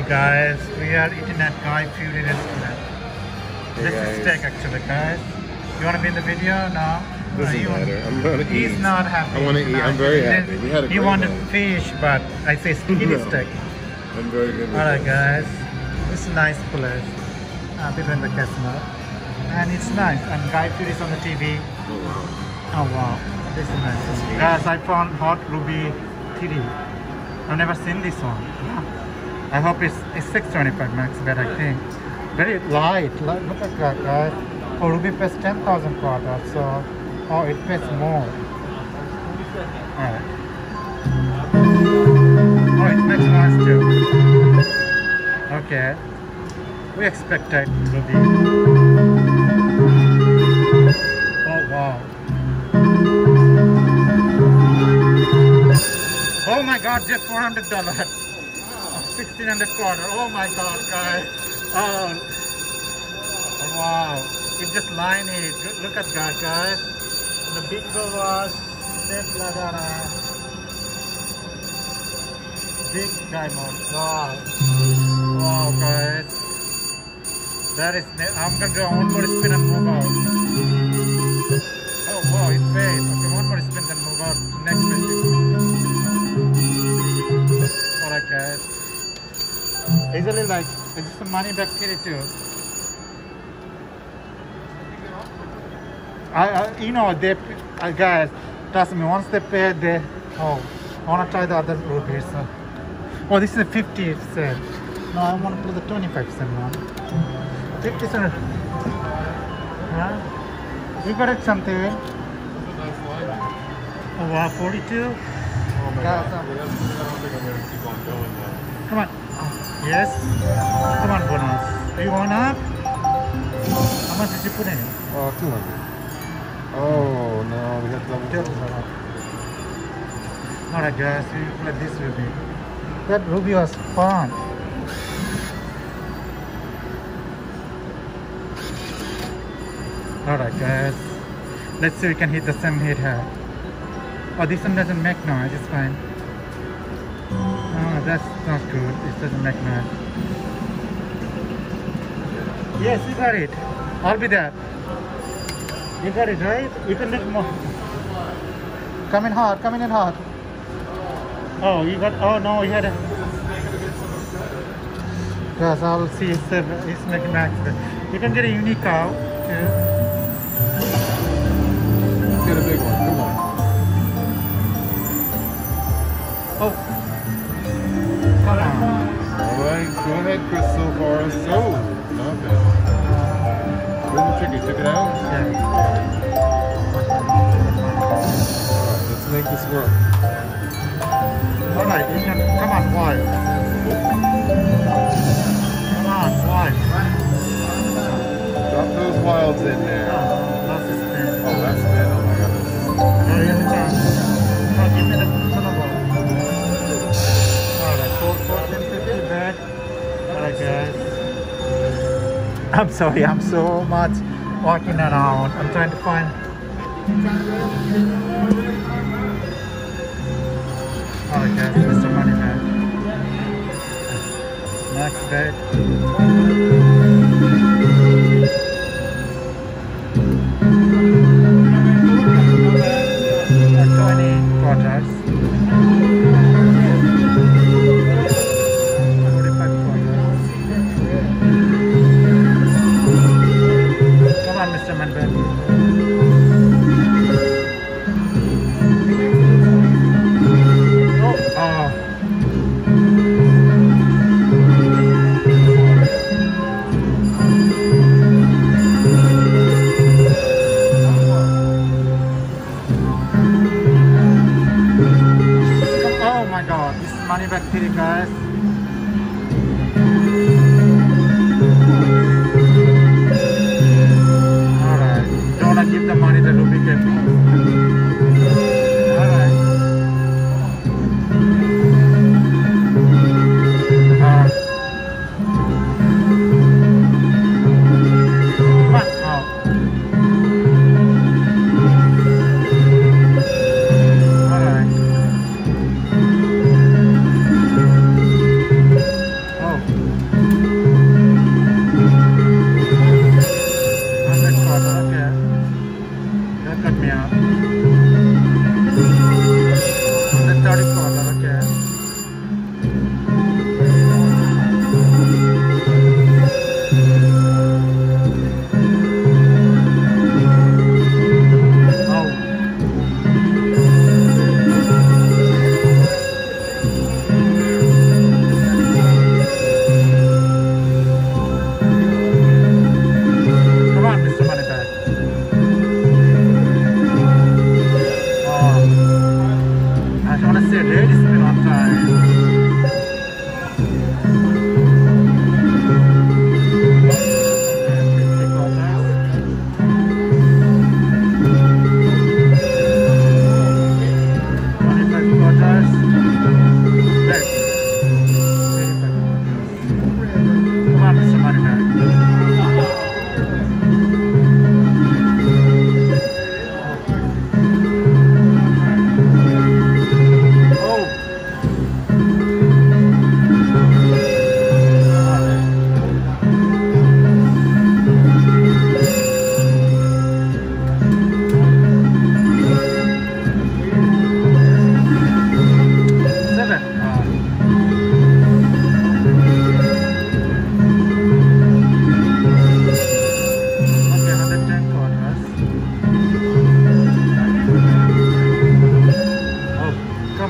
guys, we are eating at Guy Fieri restaurant. Hey, this guys. is steak actually, guys. You want to be in the video? No. Doesn't No, matter. I'm gonna He's eat. not happy. I wanna eat. I'm very happy. We had a He wanted night. fish, but I say skinny No. steak. I'm very good Alright guys, this is a nice place. Uh, people in the casino. And it's nice. And Guy food is on the TV. Oh, wow. Oh wow, this is nice. Guys, I found Hot Ruby 3. I've never seen this one. I hope it's, it's 625 max but I think. Very light. Li- Look at that guys. Oh, Ruby pays 10,000 quarters, so oh it pays more. Alright. Oh, it makes noise too. Okay. We expected Ruby. Oh wow. Oh my god, just four hundred dollars. Sixteen hundred quarter. Oh my god, guys. Oh. oh wow. It just line it. Look at that guys. The bingo was Step Ladara. Big diamond. Wow. Wow guys. That is I'm gonna do one more spin and move out. Oh wow, it paid. Okay, one more spin then move out. Next spin. Alright guys. Easily like it's just a money back kitty too. I, I you know they uh, guys trust me once they pay they oh I wanna try the other rupees. So. Oh this is a 50 cent. No I wanna put the 25 cent one. 50 cent. Huh? You got it something. Oh wow 42? Oh my Yeah, god. I don't think I'm gonna keep on going now. Come on. Yes. Come on, bonus. Are you up? How much did you put in? Uh, oh, 200. Oh, no, we have double. Us about. Alright guys, we play this ruby. That ruby was fun. Alright guys. Let's see if we can hit the same hit here. Oh, this one doesn't make noise, it's fine. That's not good. It doesn't make noise. Yes, you got it. I'll be there. You got it, right? You can little more. Come in hard, come in hard. Oh, you got, oh no, you had a. Yes, I'll see making an accident. You can get a unique cow. Right, ahead, Chris. So far, so. Where's the chicken? Took it out. Yeah. All right, let's make this work. Alright, you can, come on, wild. I'm sorry, I'm so much walking around. I'm trying to find. Oh, Alright, guys, Mr. Moneyman. Next bet.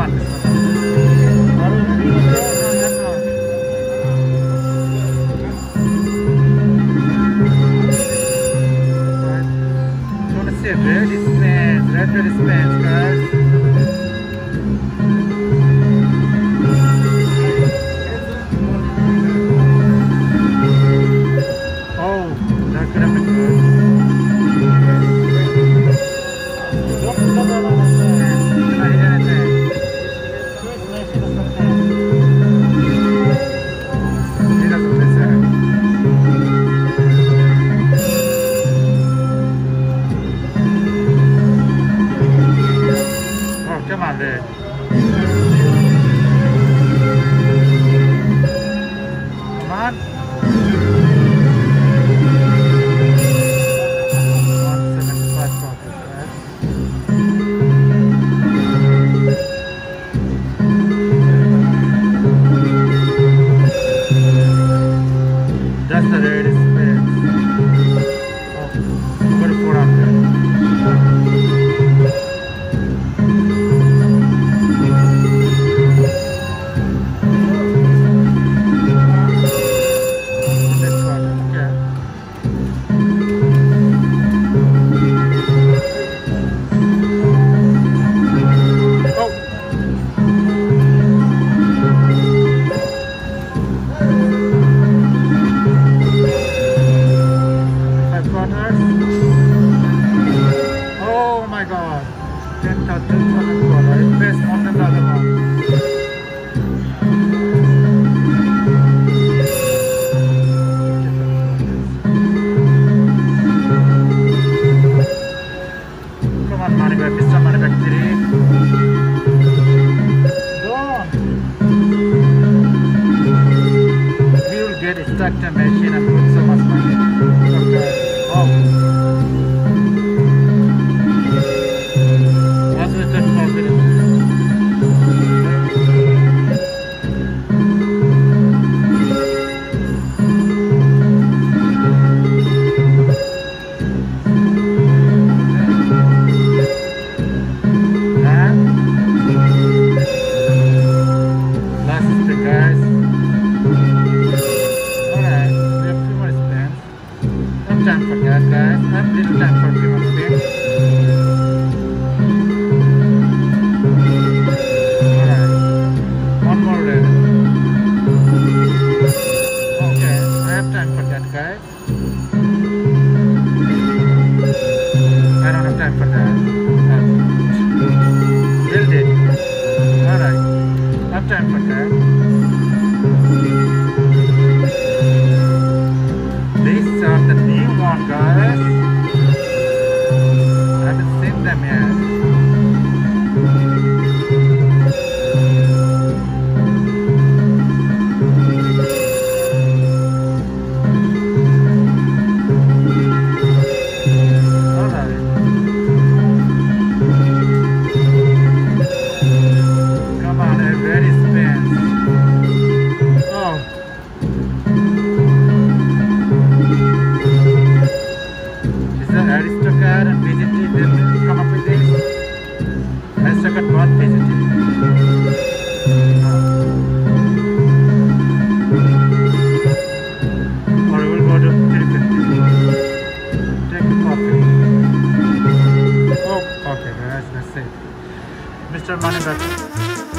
Bye. 진짜 많네 가만 soon I'm gonna build it. Alright, time for that. से। Mister manufacture